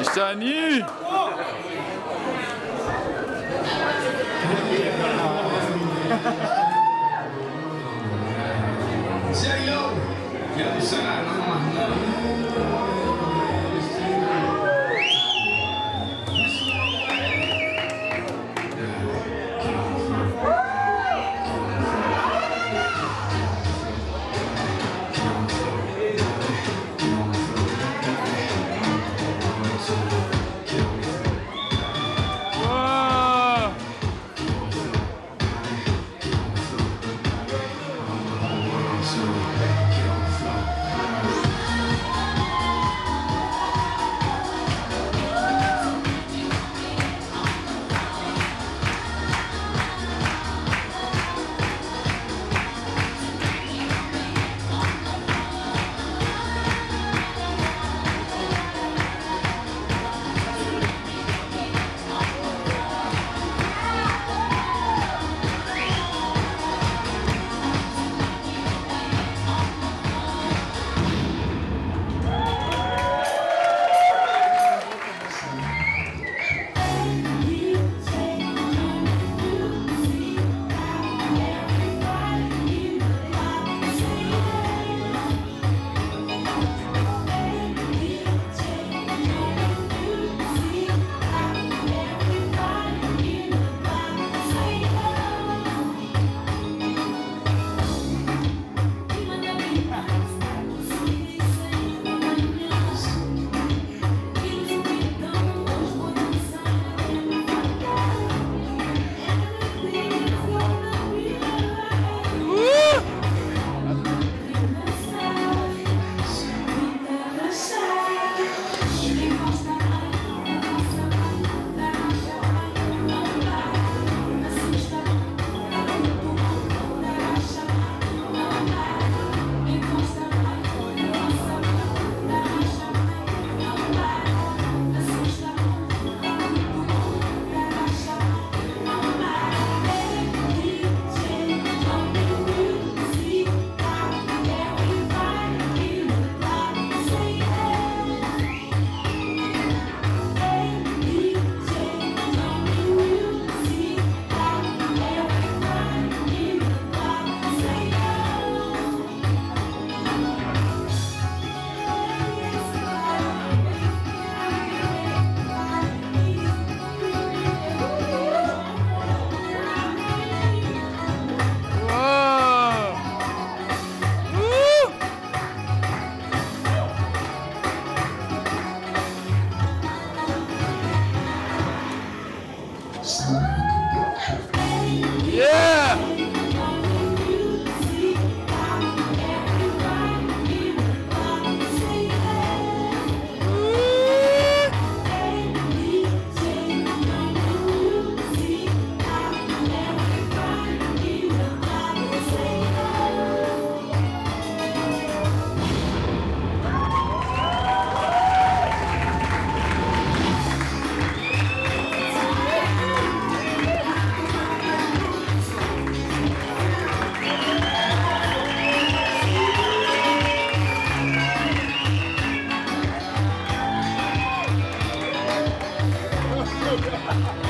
Istani Yeah! Obrigado.